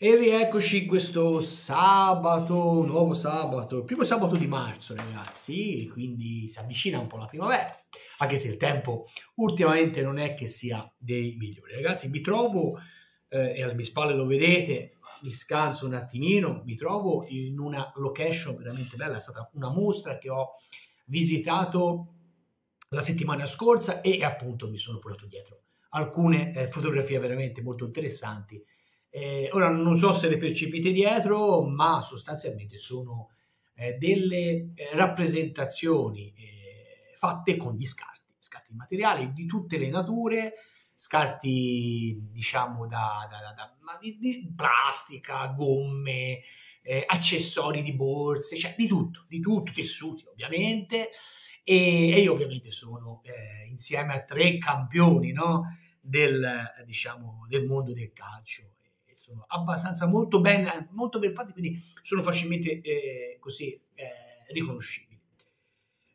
E rieccoci questo sabato, nuovo sabato, primo sabato di marzo ragazzi, quindi si avvicina un po' la primavera, anche se il tempo ultimamente non è che sia dei migliori. Ragazzi, mi trovo, eh, e alle mie spalle lo vedete, mi scanso un attimino, mi trovo in una location veramente bella, è stata una mostra che ho visitato la settimana scorsa e appunto mi sono portato dietro alcune eh, fotografie veramente molto interessanti eh, ora non so se le percepite dietro, ma sostanzialmente sono eh, delle eh, rappresentazioni eh, fatte con gli scarti, scarti materiali di tutte le nature, scarti diciamo da, da, da, di, di plastica, gomme, eh, accessori di borse, cioè di tutto, di tutto, tessuti ovviamente. E, e io ovviamente sono eh, insieme a tre campioni no, del, diciamo, del mondo del calcio sono abbastanza molto ben, molto ben fatti, quindi sono facilmente eh, così eh, riconoscibili.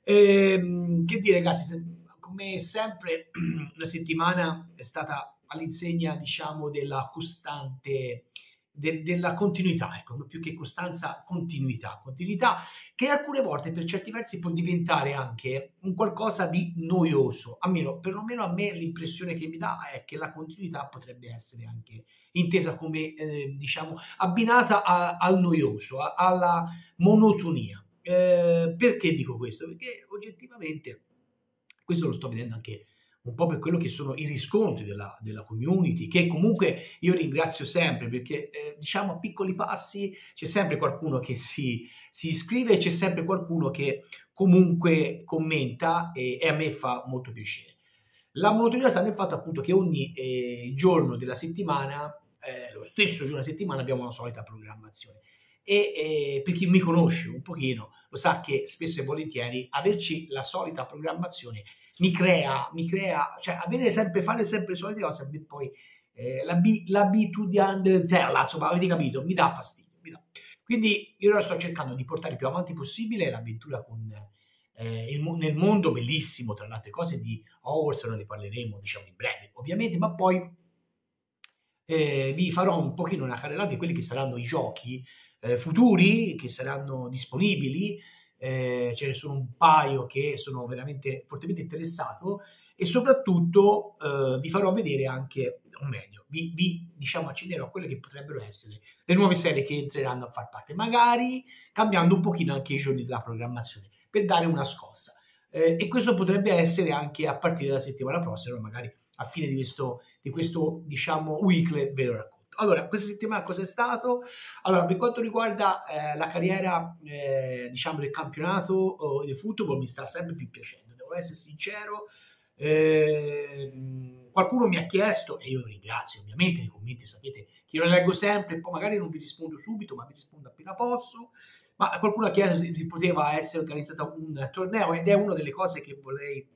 Ehm, che dire ragazzi, se, come sempre la settimana è stata all'insegna diciamo della costante de, della continuità, ecco, più che costanza, continuità, continuità che alcune volte per certi versi può diventare anche un qualcosa di noioso, almeno perlomeno a me l'impressione che mi dà è che la continuità potrebbe essere anche intesa come, eh, diciamo, abbinata a, al noioso, a, alla monotonia. Eh, perché dico questo? Perché oggettivamente, questo lo sto vedendo anche un po' per quello che sono i riscontri della, della community, che comunque io ringrazio sempre perché eh, diciamo a piccoli passi c'è sempre qualcuno che si, si iscrive e c'è sempre qualcuno che comunque commenta e, e a me fa molto piacere. La monotonia sta nel fatto appunto che ogni eh, giorno della settimana, eh, lo stesso giorno della settimana abbiamo la solita programmazione e per chi mi conosce un pochino lo sa che spesso e volentieri averci la solita programmazione mi crea, mi crea, cioè avere sempre, fare sempre solite cose, poi eh, l'abitudinità, insomma, avete capito, mi dà fastidio. Mi dà. Quindi io ora sto cercando di portare più avanti possibile l'avventura con, eh, il, nel mondo bellissimo, tra le altre cose, di Hogwarts, ne parleremo, diciamo, in breve, ovviamente, ma poi eh, vi farò un pochino una carrellata di quelli che saranno i giochi eh, futuri, che saranno disponibili, eh, ce ne sono un paio che sono veramente fortemente interessato e soprattutto eh, vi farò vedere anche, o meglio, vi, vi diciamo accenderò quelle che potrebbero essere le nuove serie che entreranno a far parte, magari cambiando un pochino anche i giorni della programmazione per dare una scossa. Eh, e questo potrebbe essere anche a partire dalla settimana prossima, magari a fine di questo, di questo diciamo, weekly ve lo racconto. Allora, questa settimana cosa è stato? Allora, per quanto riguarda eh, la carriera, eh, diciamo, del campionato oh, di football, mi sta sempre più piacendo, devo essere sincero. Eh, qualcuno mi ha chiesto, e io ringrazio ovviamente nei commenti, sapete che io lo leggo sempre, poi magari non vi rispondo subito, ma vi rispondo appena posso. Ma qualcuno ha chiesto se poteva essere organizzato un torneo ed è una delle cose che vorrei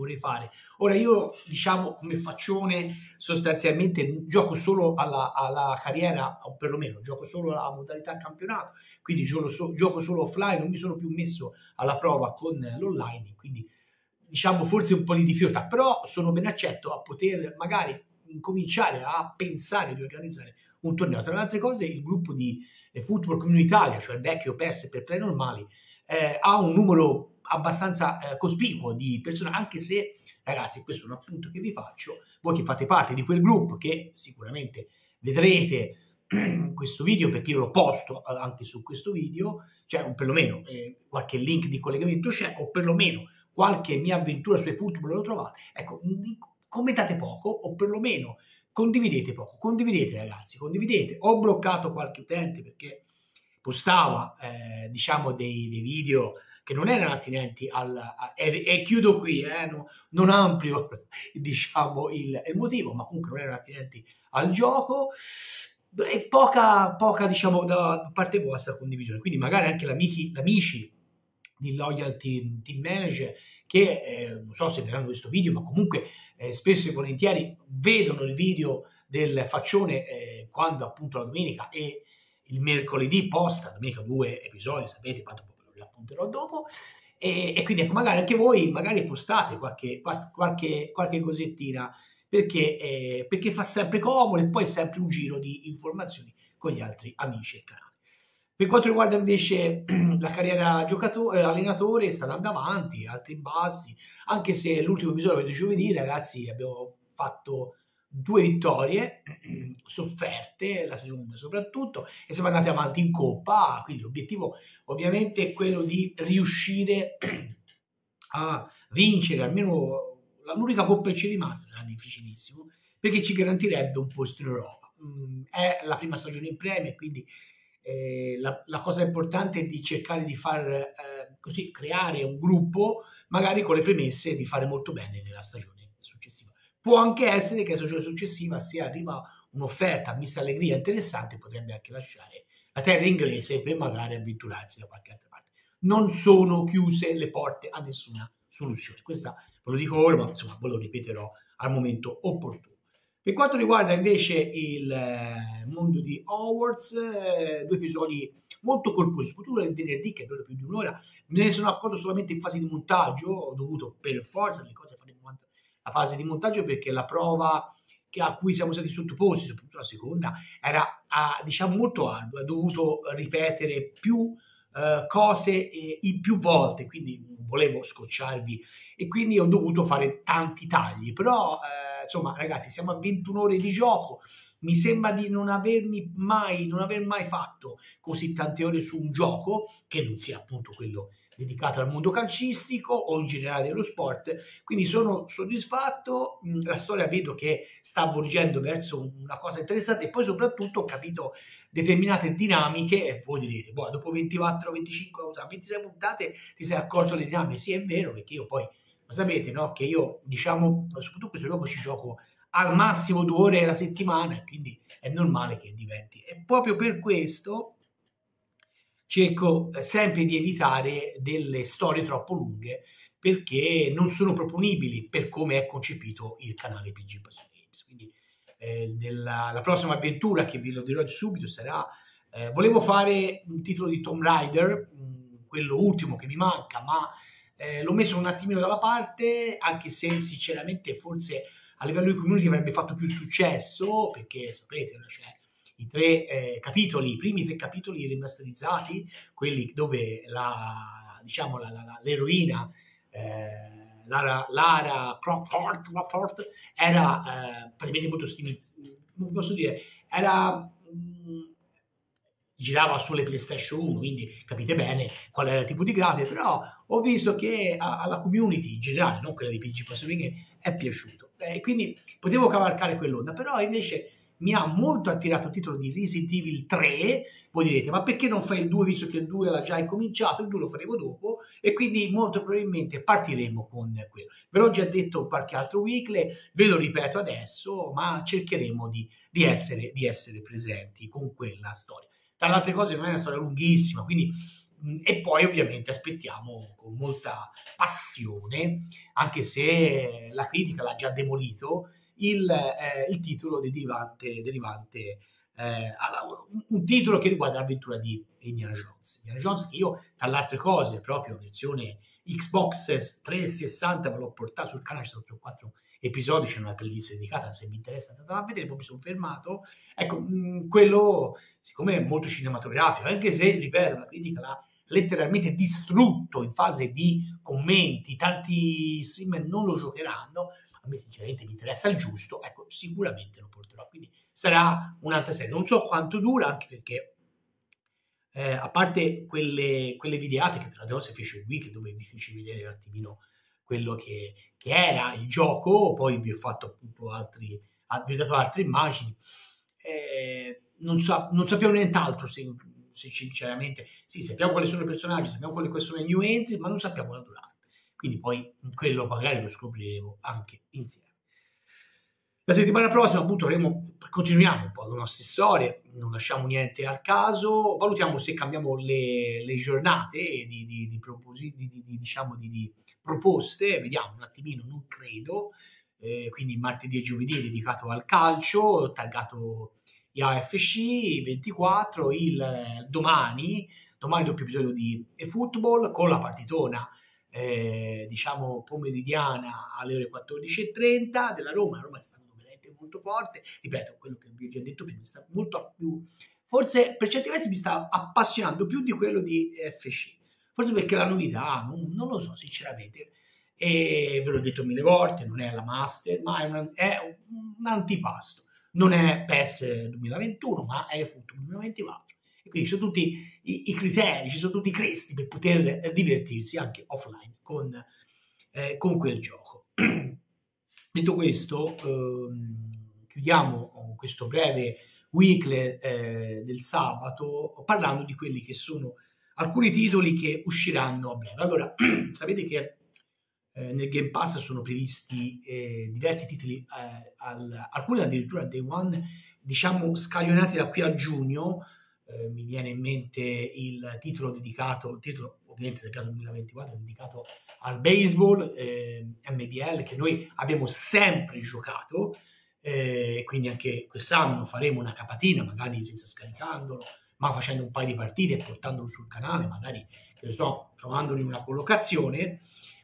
vorrei fare. Ora io, diciamo, come faccione, sostanzialmente gioco solo alla, alla carriera, o perlomeno gioco solo alla modalità campionato, quindi gioco, so, gioco solo offline, non mi sono più messo alla prova con l'online, quindi diciamo forse un po' di difficoltà, però sono ben accetto a poter magari cominciare a pensare di organizzare un torneo. Tra le altre cose, il gruppo di eh, Football Community Italia, cioè il vecchio PES per play normali, eh, ha un numero abbastanza eh, cospicuo di persone, anche se, ragazzi, questo è un appunto che vi faccio, voi che fate parte di quel gruppo, che sicuramente vedrete questo video perché io lo posto eh, anche su questo video, cioè o perlomeno eh, qualche link di collegamento c'è, o perlomeno qualche mia avventura sui football lo trovate, ecco, commentate poco, o perlomeno condividete poco, condividete ragazzi, condividete, ho bloccato qualche utente perché postava, eh, diciamo, dei, dei video che non erano attinenti al... A, e, e, chiudo qui, eh, no, non ampio diciamo il, il, motivo, ma comunque non erano attinenti al gioco e poca, poca diciamo da parte vostra condivisione. Quindi magari anche l'amici, amici di Loyalty Team Manager che eh, non so se vedranno questo video, ma comunque eh, spesso e volentieri vedono il video del faccione eh, quando appunto la domenica e il mercoledì posta, domenica due episodi, sapete quanto racconterò dopo. E, e, quindi ecco, magari anche voi magari postate qualche, qualche, qualche cosettina perché, eh, perché fa sempre comodo e poi è sempre un giro di informazioni con gli altri amici del canale. Per quanto riguarda invece la carriera giocatore, allenatore, sta andando avanti, alti e bassi, anche se l'ultimo episodio di giovedì, ragazzi, abbiamo fatto due vittorie sofferte, la seconda soprattutto, e siamo andati avanti in coppa, quindi l'obiettivo ovviamente è quello di riuscire a vincere almeno l'unica coppa che ci è rimasta, sarà difficilissimo, perché ci garantirebbe un posto in Europa. Mm, è la prima stagione in Premier, quindi eh, la, la, cosa importante è di cercare di far eh, così creare un gruppo, magari con le premesse di fare molto bene nella stagione successiva. Può anche essere che la stagione successiva, se arriva un'offerta a Mista Allegria interessante, potrebbe anche lasciare la terra inglese per magari avventurarsi da qualche altra parte. Non sono chiuse le porte a nessuna soluzione. Questa ve lo dico ora, ma insomma ve lo ripeterò al momento opportuno. Per quanto riguarda invece il eh, mondo di Hogwarts, eh, due episodi molto corposi, soprattutto il venerdì che dura più di un'ora, me ne sono accorto solamente in fase di montaggio, ho dovuto per forza le cose fare la fase di montaggio perché la prova a cui siamo stati sottoposti, soprattutto la seconda, era diciamo molto ardua, ho dovuto ripetere più eh, cose eh, in più volte, quindi non volevo scocciarvi. E quindi ho dovuto fare tanti tagli, però eh, insomma ragazzi siamo a 21 ore di gioco, mi sembra di non avermi mai, non aver mai fatto così tante ore su un gioco che non sia appunto quello dedicato al mondo calcistico o in generale dello sport. Quindi sono soddisfatto, mm, la storia vedo che sta avvolgendo verso una cosa interessante e poi soprattutto ho capito determinate dinamiche e voi direte, boh, dopo 24, 25, 26 puntate ti sei accorto delle dinamiche. Sì, è vero, perché io poi, lo sapete, no? Che io, diciamo, soprattutto questo gioco ci gioco al massimo due ore alla settimana, quindi è normale che diventi. E proprio per questo cerco eh, sempre di evitare delle storie troppo lunghe perché non sono proponibili per come è concepito il canale PG Passion Games. Quindi eh, nella, la prossima avventura che vi lo dirò subito sarà eh, volevo fare un titolo di Tomb Raider, mm, quello ultimo che mi manca, ma eh, l'ho messo un attimino dalla parte, anche se sinceramente forse a livello di community avrebbe fatto più successo, perché sapete, c'è i tre eh, capitoli, i primi tre capitoli remasterizzati, quelli dove la, diciamo, la, la, l'eroina eh, Lara, Lara Croft, Croft era eh, praticamente molto stilizzata, come posso dire, era... Mh, mm, girava sulle PlayStation 1, quindi capite bene qual era il tipo di grafica, però ho visto che alla community in generale, non quella di PG Pasolini, è piaciuto. Eh, quindi potevo cavalcare quell'onda, però invece mi ha molto attirato il titolo di Resident Evil 3. Voi direte, ma perché non fai il 2 visto che il 2 l'ha già incominciato? Il 2 lo faremo dopo e quindi molto probabilmente partiremo con quello. Ve l'ho già detto qualche altro weekly, ve lo ripeto adesso, ma cercheremo di, di, essere, di essere presenti con quella storia. Tra le altre cose non è una storia lunghissima, quindi e poi ovviamente aspettiamo con molta passione, anche se la critica l'ha già demolito, il, eh, il titolo derivante, derivante eh, un titolo che riguarda l'avventura di Indiana Jones. Indiana Jones che io, tra le altre cose, proprio versione Xbox 360 ve l'ho portato sul canale, ci sono quattro episodi, c'è una playlist dedicata, se vi interessa andate a vedere, poi mi sono fermato. Ecco, mh, quello, siccome è molto cinematografico, anche se, ripeto, la critica l'ha letteralmente distrutto in fase di commenti, tanti streamer non lo giocheranno, a me sinceramente mi interessa il giusto, ecco, sicuramente lo porterò. Quindi sarà un'altra serie. Non so quanto dura, anche perché eh, a parte quelle, quelle videate che tra l'altro si fece un week dove vi feci vedere un attimino quello che, che, era il gioco, poi vi ho fatto appunto altri, vi ho dato altre immagini. Eh, non, so, non sappiamo nient'altro se, sinceramente, sì, sappiamo quali sono i personaggi, sappiamo quali sono i new entry, ma non sappiamo la durata. Quindi poi quello magari lo scopriremo anche insieme. La settimana prossima appunto avremo, continuiamo un po' le nostre storie, non lasciamo niente al caso, valutiamo se cambiamo le, le giornate di, di, di, proposi, di diciamo di, proposte, vediamo un attimino, non credo, eh, quindi martedì e giovedì dedicato al calcio, targato IAFC 24, il domani, domani doppio episodio di eFootball con la partitona eh, diciamo pomeridiana alle ore 14.30 della Roma. Roma è stato veramente molto forte, ripeto, quello che vi ho già detto prima, è stato molto più, forse per certi versi mi sta appassionando più di quello di FC, forse perché la novità, non, non lo so sinceramente, e ve l'ho detto mille volte, non è la master, ma è, una, è un, un antipasto, non è PES 2021, ma è appunto 2024 quindi ci sono tutti i, i, criteri, ci sono tutti i cresti per poter divertirsi anche offline con, eh, con quel gioco. Detto questo, ehm, chiudiamo questo breve weekly eh, del sabato parlando di quelli che sono alcuni titoli che usciranno a breve. Allora, sapete che eh, nel Game Pass sono previsti eh, diversi titoli, eh, al, alcuni addirittura day one, diciamo scaglionati da qui a giugno, eh, mi viene in mente il titolo dedicato, il titolo ovviamente del caso 2024 dedicato al baseball, eh, MBL, che noi abbiamo sempre giocato, eh, quindi anche quest'anno faremo una capatina, magari senza scaricandolo, ma facendo un paio di partite e portandolo sul canale, magari, so, trovandolo in una collocazione,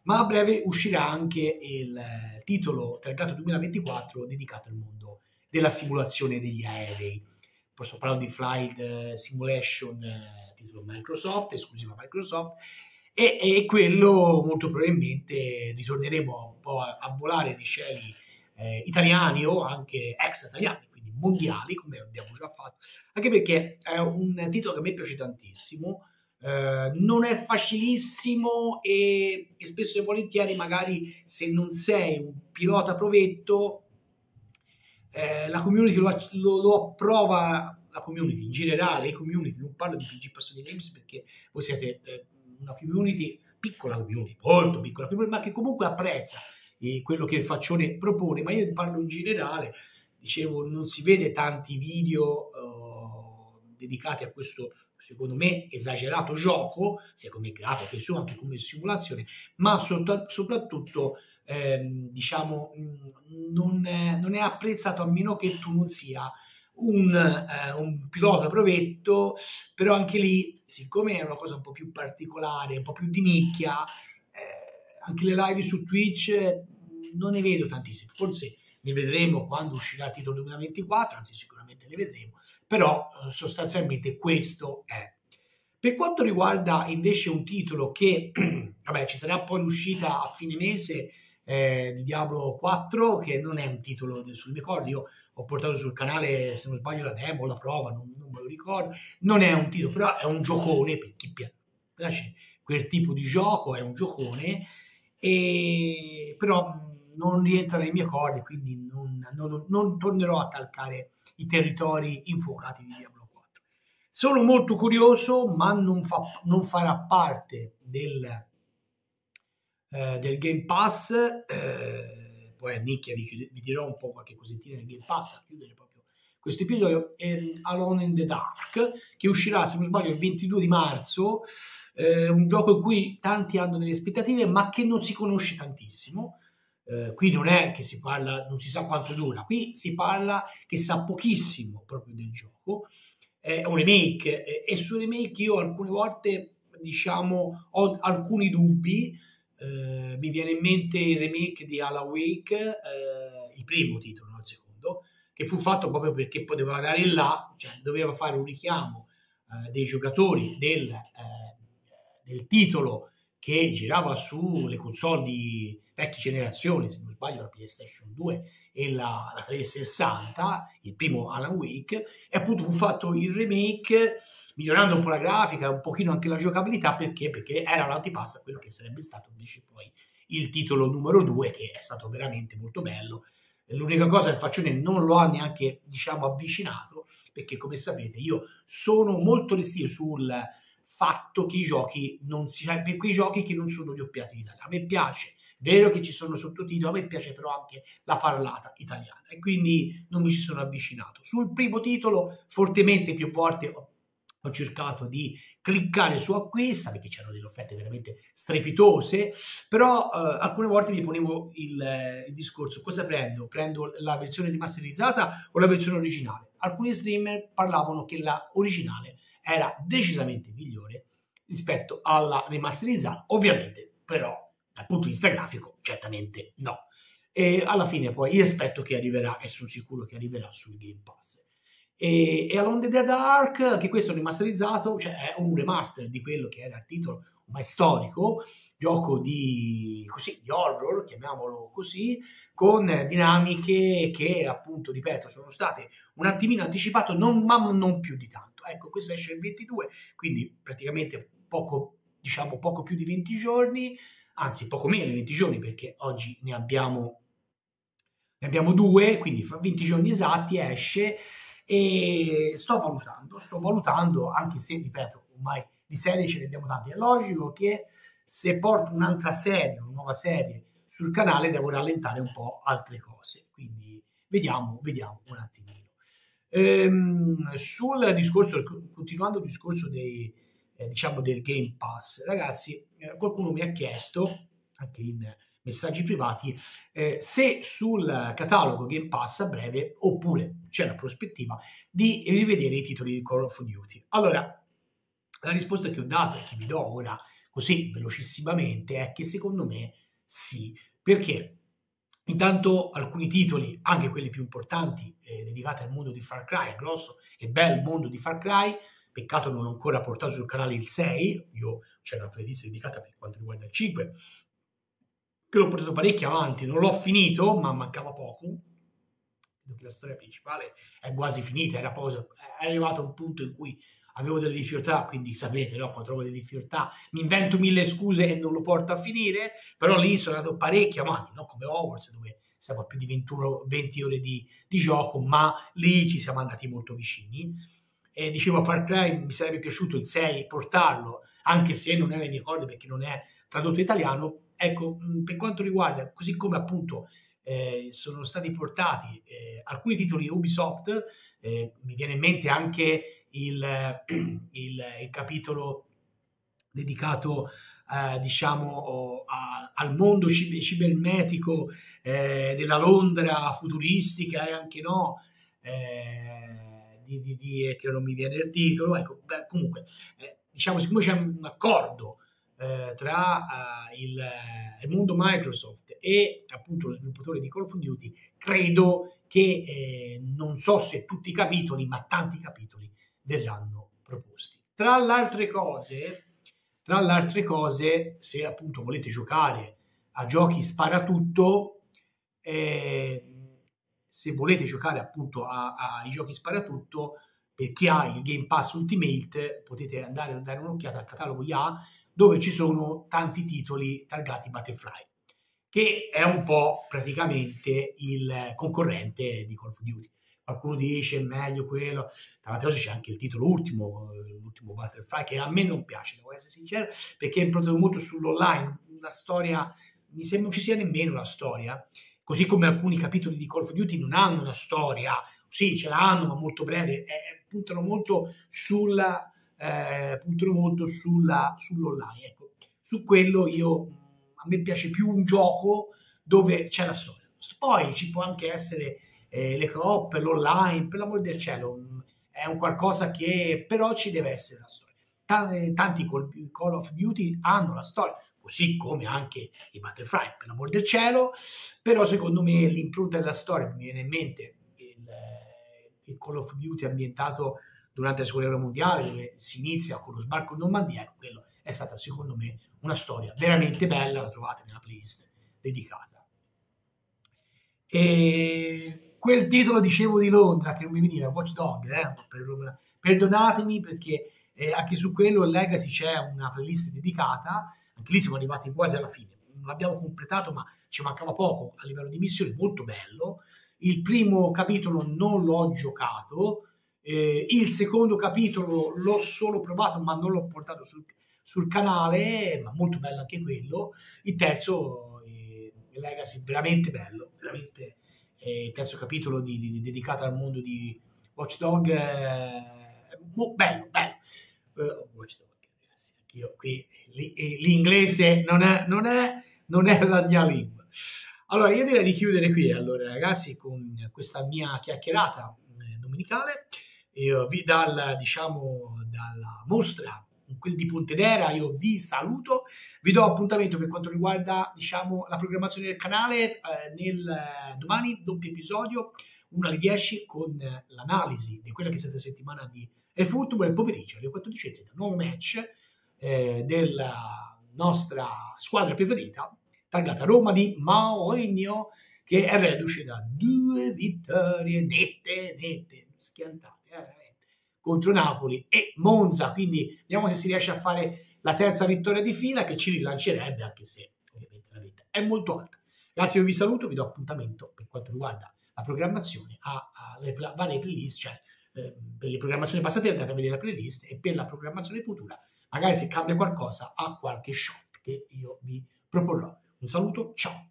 ma a breve uscirà anche il titolo Targato 2024 dedicato al mondo della simulazione degli aerei. Sto parlando di Flight eh, Simulation, eh, titolo Microsoft, esclusiva Microsoft, e, e, quello molto probabilmente ritorneremo un po' a, a volare nei cieli eh, italiani o anche ex italiani, quindi mondiali, come abbiamo già fatto, anche perché è un titolo che a me piace tantissimo, eh, non è facilissimo e, e, spesso e volentieri magari se non sei un pilota provetto eh, la community lo, lo, lo, approva, la community in generale, community, non parlo di PG Passion Games perché voi siete eh, una community, piccola community, molto piccola, ma che comunque apprezza eh, quello che il faccione propone, ma io parlo in generale, dicevo, non si vede tanti video uh, dedicati a questo secondo me esagerato gioco, sia come grafica che anche come simulazione, ma soprattutto ehm, diciamo, mm, non è, non è, apprezzato a meno che tu non sia un, eh, un pilota provetto, però anche lì, siccome è una cosa un po' più particolare, un po' più di nicchia, eh, anche le live su Twitch mm, non ne vedo tantissime, forse ne vedremo quando uscirà il titolo 2024, anzi sicuramente ne vedremo, però eh, sostanzialmente questo è. Per quanto riguarda invece un titolo che, vabbè, ci sarà poi l'uscita a fine mese, eh, di Diablo 4 che non è un titolo del, sul ricordo io ho portato sul canale se non sbaglio la demo la prova non, non, me lo ricordo. Non è un titolo però è un giocone per chi piace quel tipo di gioco è un giocone. E però non rientra nei miei corde quindi non, non, non tornerò a calcare i territori infuocati di Diablo 4 sono molto curioso ma non, fa, non farà parte del eh, del Game Pass, eh, poi a nicchia vi, vi, dirò un po' qualche cosettina del Game Pass a chiudere proprio questo episodio, è Alone in the Dark, che uscirà, se non sbaglio, il 22 di marzo, eh, un gioco in cui tanti hanno delle aspettative, ma che non si conosce tantissimo. Uh, qui non è che si parla, non si sa quanto dura, qui si parla che sa pochissimo proprio del gioco. È un remake e, sul remake io alcune volte, diciamo, ho alcuni dubbi eh, mi viene in mente il remake di Alan Wake, eh, il primo titolo, non il secondo, che fu fatto proprio perché poteva dare là, cioè doveva fare un richiamo eh, dei giocatori del, eh, del, titolo che girava sulle console di vecchie generazioni, se non sbaglio la PlayStation 2 e la, la 360, il primo Alan Wake, e appunto fu fatto il remake migliorando un po' la grafica, un pochino anche la giocabilità, perché? Perché era un antipasto a quello che sarebbe stato invece poi il titolo numero 2, che è stato veramente molto bello. L'unica cosa che faccio non lo ha neanche, diciamo, avvicinato, perché come sapete io sono molto restio sul fatto che i giochi non si, per quei giochi che non sono doppiati in italiano. A me piace, vero che ci sono sottotitoli, a me piace però anche la parlata italiana e quindi non mi ci sono avvicinato. Sul primo titolo, fortemente più volte ho cercato di cliccare su acquista perché c'erano delle offerte veramente strepitose, però eh, alcune volte mi ponevo il, il, discorso cosa prendo? Prendo la versione rimasterizzata o la versione originale? Alcuni streamer parlavano che la originale era decisamente migliore rispetto alla rimasterizzata. Ovviamente però dal punto di vista grafico certamente no. E alla fine poi io aspetto che arriverà e sono sicuro che arriverà sul Game Pass. E, e Alone the Dead Ark, che questo è remasterizzato, cioè è un remaster di quello che era il titolo ormai storico, gioco di, così, di horror, chiamiamolo così, con dinamiche che appunto, ripeto, sono state un attimino anticipate, non, ma non più di tanto. Ecco, questo esce il 22, quindi praticamente poco, diciamo, poco più di 20 giorni, anzi poco meno di 20 giorni perché oggi ne abbiamo, ne abbiamo due, quindi fra 20 giorni esatti esce e sto valutando, sto valutando anche se, ripeto, ormai di serie ce ne abbiamo tante, è logico che se porto un'altra serie, una nuova serie sul canale devo rallentare un po' altre cose, quindi vediamo, vediamo un attimino. Ehm, sul discorso, continuando il discorso dei, eh, diciamo del Game Pass, ragazzi, eh, qualcuno mi ha chiesto, anche in messaggi privati, eh, se sul catalogo Game Pass a breve oppure c'è la prospettiva di rivedere i titoli di Call of Duty. Allora, la risposta che ho dato e che vi do ora così velocissimamente è che secondo me sì, perché? Intanto alcuni titoli, anche quelli più importanti, eh, dedicati al mondo di Far Cry, al grosso e bel mondo di Far Cry, peccato non ho ancora portato sul canale il 6, io c'è una playlist dedicata per quanto riguarda il 5, che l'ho portato parecchio avanti, non l'ho finito, ma mancava poco, la storia principale è quasi finita, era, proprio, è arrivato un punto in cui avevo delle difficoltà, quindi sapete, no? quando trovo delle difficoltà mi invento mille scuse e non lo porto a finire, però lì sono andato parecchio avanti, no? come Hogwarts, dove siamo a più di 21, 20 ore di, di, gioco, ma lì ci siamo andati molto vicini. E dicevo Far Cry mi sarebbe piaciuto il 6 portarlo, anche se non è nei miei corde perché non è tradotto in italiano. Ecco, per quanto riguarda, così come appunto eh, sono stati portati eh, alcuni titoli Ubisoft, eh, mi viene in mente anche il, il, il capitolo dedicato eh, diciamo a, al mondo cibernetico eh, della Londra futuristica e anche no eh, di, di, di, che non mi viene il titolo ecco beh, comunque eh, diciamo siccome c'è un accordo eh, tra eh, il, il, mondo Microsoft e appunto lo sviluppatore di Call of Duty credo che non so se tutti i capitoli ma tanti capitoli verranno proposti. Tra le altre cose, tra le altre cose, se appunto volete giocare a giochi sparatutto, eh, se volete giocare appunto ai giochi sparatutto, per chi ha il Game Pass Ultimate, potete andare a dare un'occhiata al catalogo IA, dove ci sono tanti titoli targati Battlefly, che è un po' praticamente il concorrente di Call of Duty. Qualcuno dice meglio quello, tra l'altro c'è anche il titolo ultimo, l'ultimo Butterfly, che a me non piace, devo essere sincero, perché è improntato molto sull'online, una storia, mi sembra non ci sia nemmeno una storia, così come alcuni capitoli di Call of Duty non hanno una storia, sì, ce l'hanno, ma molto breve, eh, puntano molto sulla, eh, puntano molto sulla, sull'online, ecco. Su quello io, a me piace più un gioco dove c'è la storia. Poi ci può anche essere eh, le coppe, l'online, per l'amor del cielo, è un qualcosa che però ci deve essere la storia. Tanti, tanti Call of Duty hanno la storia, così come anche i Battlefly, per l'amor del cielo, però secondo me l'impronta della storia, mi viene in mente il, il Call of Duty ambientato durante la seconda guerra mondiale, dove si inizia con lo sbarco in Normandia, ecco, quello è stata secondo me una storia veramente bella, la trovate nella playlist dedicata. E quel titolo dicevo di Londra che non mi veniva, Watch Dog, eh? perdonatemi perché eh, anche su quello Legacy c'è una playlist dedicata, anche lì siamo arrivati quasi alla fine, non l'abbiamo completato ma ci mancava poco a livello di missioni, molto bello. Il primo capitolo non l'ho giocato, eh, il secondo capitolo l'ho solo provato ma non l'ho portato sul, sul canale, ma molto bello anche quello. Il terzo, eh, Legacy, veramente bello, veramente il terzo capitolo di, di, dedicato al mondo di Watch Dog, eh, bello, bello. Uh, Watch Dog, ragazzi, io qui l'inglese non è, non, è, non è la mia lingua. Allora, io direi di chiudere qui, allora, ragazzi, con questa mia chiacchierata eh, domenicale. Io vi dal, diciamo, dalla mostra quel di Pontedera, io vi saluto, vi do appuntamento per quanto riguarda diciamo, la programmazione del canale, eh, nel eh, domani doppio episodio, una alle 10 con l'analisi di quella che è stata settimana di eFootball, il pomeriggio alle 14.30, nuovo match eh, della nostra squadra preferita, targata Roma di Mourinho, che è reduce da due vittorie nette, nette, schiantate, eh, contro Napoli e Monza, quindi vediamo se si riesce a fare la terza vittoria di fila che ci rilancerebbe, anche se ovviamente la vita è molto alta. Grazie, io vi saluto, vi do appuntamento per quanto riguarda la programmazione alle varie playlist, cioè eh, per le programmazioni passate andate a vedere la playlist e per la programmazione futura, magari se cambia qualcosa, a qualche shot che io vi proporrò. Un saluto, ciao!